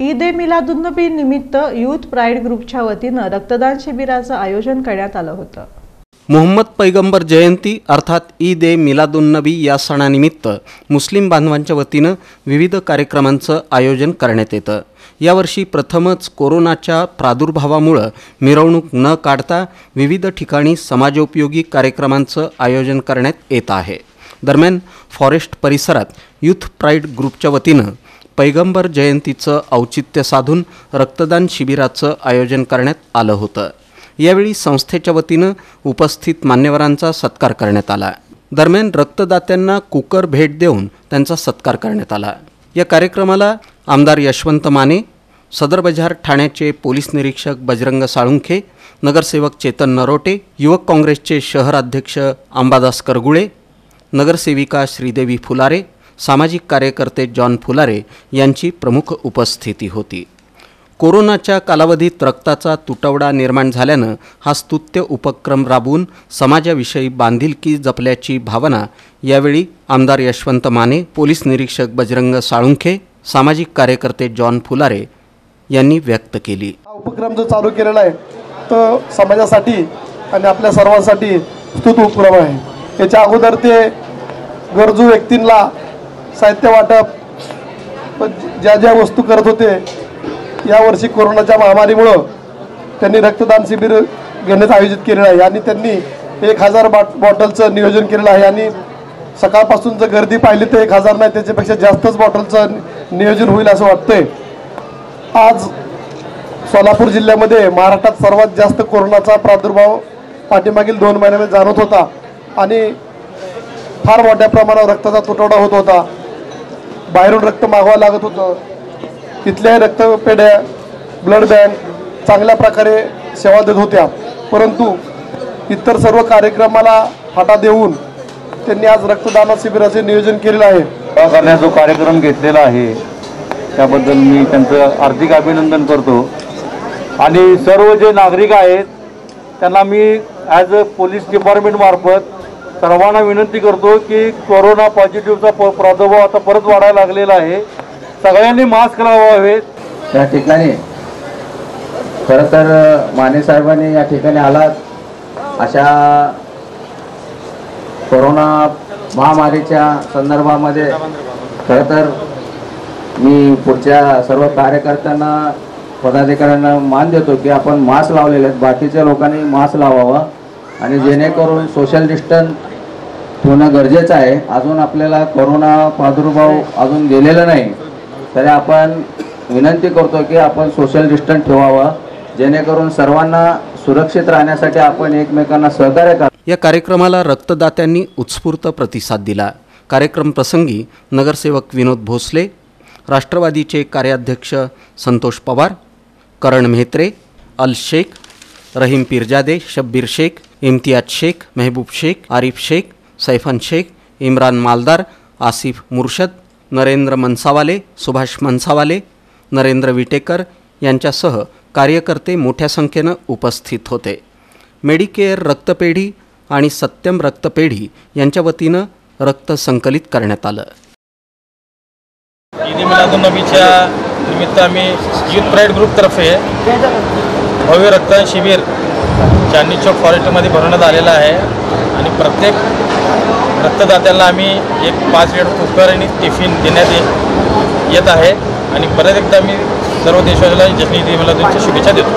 ईद ए मिलादुन्नबी निमित्त youth pride ग्रुपच्या वतीनं रक्तदान शिबिराचं आयोजन करण्यात आलं होतं. मोहम्मद पैगंबर जयंती अर्थात ईद ए मिलादुन्नबी या सणानिमित्त मुस्लिम बांधवांच्या वतीनं विविध कार्यक्रमांचं आयोजन करण्यात येतं. यावर्षी प्रथमच कोरोनाच्या प्रादुर्भावामुळं मिरवणूक न काढता विविध ठिकाणी समाजोपयोगी कार्यक्रमांचं आयोजन करण्यात येत आहे. दरम्यान फॉरेस्ट परिसरात युथ प्राईड ग्रुपच्या वतीनं पैगंबर जयंतीचं औचित्य साधून रक्तदान शिबिराचं आयोजन करण्यात आलं होतं. यावेळी संस्थेच्या वतीनं उपस्थित मान्यवरांचा सत्कार करण्यात आला. दरम्यान रक्तदात्यांना कुकर भेट देऊन त्यांचा सत्कार करण्यात आला. या कार्यक्रमाला आमदार यशवंत माने सदर बजार ठाण्याचे पोलीस निरीक्षक बजरंग साळुंखे नगरसेवक चेतन नरोटे युवक काँग्रेसचे शहराध्यक्ष अंबादास करगुळे नगरसेविका श्रीदेवी फुलारे सामाजिक कार्यकर्ते जॉन फुलारे यांची प्रमुख उपस्थिती होती. कोरोनाच्या कालावधीत रक्ताचा तुटवडा निर्माण झाल्यानं हा स्तुत्य उपक्रम राबवून समाजाविषयी बांधिलकी जपल्याची भावना यावेळी आमदार यशवंत माने पोलीस निरीक्षक बजरंग साळुंखे सामाजिक कार्यकर्ते जॉन फुलारे यांनी व्यक्त केली. हा उपक्रम जो चालू केलेला आहे तो समाजासाठी आणि आपल्या सर्वांसाठी स्तुत उपक्रम आहे. याच्या अगोदर ते गरजू व्यक्तींना साहित्य वाटप ज्या ज्या वस्तू करत होते यावर्षी कोरोनाच्या महामारीमुळं त्यांनी रक्तदान शिबिर घेण्याचं आयोजित केलेलं आहे. आणि त्यांनी एक हजार बाट बॉटलचं नियोजन केलेलं आहे. आणि सकाळपासून जर गर्दी पाहिली तर एक हजार नाही त्याच्यापेक्षा जास्तच बॉटलचं नियोजन होईल असं वाटतंय. आज सोलापूर जिल्ह्यामध्ये महाराष्ट्रात सर्वात जास्त कोरोनाचा प्रादुर्भाव पाठीमागील दोन महिन्यामध्ये जाणवत होता. आणि फार मोठ्या प्रमाणावर रक्ताचा तुटवडा होत होता. बाहेरून रक्त मागवावं लागत होतं. तिथल्याही रक्तपेढ्या ब्लड बँक चांगल्या प्रकारे सेवा देत होत्या. परंतु इतर सर्व कार्यक्रमाला फाटा देऊन त्यांनी आज रक्तदान शिबिराचे नियोजन केलेलं आहे. करण्याचा जो कार्यक्रम घेतलेला आहे त्याबद्दल मी त्यांचं हार्दिक अभिनंदन करतो. आणि सर्व जे नागरिक आहेत त्यांना मी ॲज अ पोलीस डिपार्टमेंटमार्फत सर्वांना विनंती करतो की कोरोना पॉझिटिव्हचा प्रादुर्भाव आता परत वाढायला लागलेला आहे. सगळ्यांनी मास्क लावावेत या ठिकाणी खरं तर माने साहेबांनी या ठिकाणी आलात. अशा कोरोना महामारीच्या संदर्भामध्ये खरं तर मी पुढच्या सर्व कार्यकर्त्यांना पदाधिकाऱ्यांना मान देतो की आपण मास्क लावलेले आहेत. बाकीच्या लोकांनी मास्क लावावा. आणि जेणेकरून सोशल डिस्टन्स होणं गरजेचं आहे. अजून आपल्याला कोरोना प्रादुर्भाव अजून गेलेला नाही. तरी आपण विनंती करतो की आपण सोशल डिस्टन्स ठेवावं. जेणेकरून सर्वांना सुरक्षित राहण्यासाठी आपण एकमेकांना सहकार्य करा. या कार्यक्रमाला रक्तदात्यांनी उत्स्फूर्त प्रतिसाद दिला. कार्यक्रम प्रसंगी नगरसेवक विनोद भोसले राष्ट्रवादीचे कार्याध्यक्ष संतोष पवार करण म्हेत्रे अल शेख रहीम पिरजादे शब्बीर शेख इम्तियाज शेख मेहबूब शेख आरिफ शेख सैफान शेख इम्रान मालदार आसिफ मुर्शद नरेंद्र मनसावाले सुभाष मनसावाले नरेंद्र विटेकर यांच्यासह कार्यकर्ते मोठ्या संख्येनं उपस्थित होते. मेडिकेअर रक्तपेढी आणि सत्यम रक्तपेढी यांच्या वतीनं रक्त संकलित करण्यात आलं. ईद मिलादुलनबीच्या निमित्त आम्ही युथ प्राईड ग्रुपतर्फे भव्य रक्तदान शिबिर चांदणी चौक फॉरेस्टमध्ये भरवण्यात आलेलं आहे. आणि प्रत्येक रक्तदात्याला आम्ही एक पाच वेळ कुकर आणि टिफिन देण्यात येत आहे. आणि परत एकदा मी सर्व देशवासीला जश्न मला मिलादुलच्या शुभेच्छा देतो.